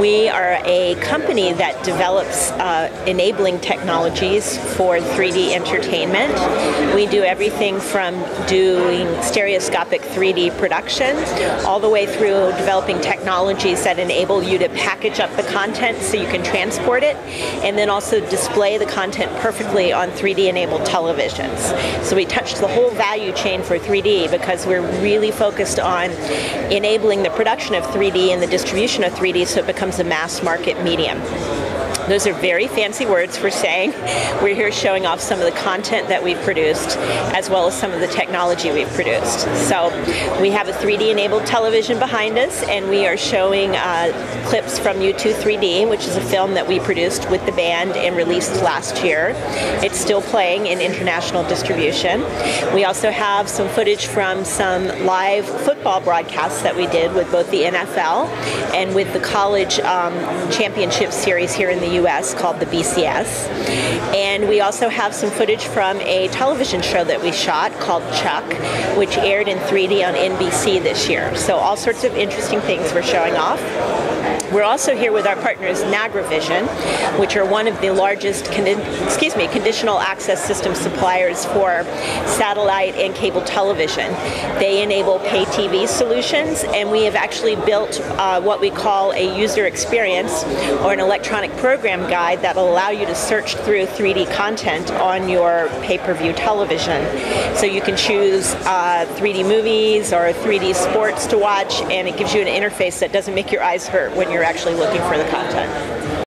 We are a company that develops uh, enabling technologies for 3D entertainment. We do everything from doing stereoscopic 3D production all the way through developing technologies that enable you to package up the content so you can transport it and then also display the content perfectly on 3D enabled televisions. So we touch the whole value chain for 3D because we're really focused on enabling the production of 3D and the distribution of 3D so it becomes a mass market medium. Those are very fancy words for saying we're here showing off some of the content that we've produced as well as some of the technology we've produced. So we have a 3D enabled television behind us and we are showing uh, clips from U2 3D, which is a film that we produced with the band and released last year. It's still playing in international distribution. We also have some footage from some live football broadcasts that we did with both the NFL and with the college um, championship series here in the US called the BCS. And we also have some footage from a television show that we shot called Chuck, which aired in 3D on NBC this year. So all sorts of interesting things we're showing off. We're also here with our partners Nagravision, which are one of the largest excuse me, conditional access system suppliers for satellite and cable television. They enable pay TV solutions, and we have actually built uh, what we call a user experience or an electronic program guide that will allow you to search through 3D content on your pay-per-view television. So you can choose uh, 3D movies or 3D sports to watch, and it gives you an interface that doesn't make your eyes hurt when you're you're actually looking for the content.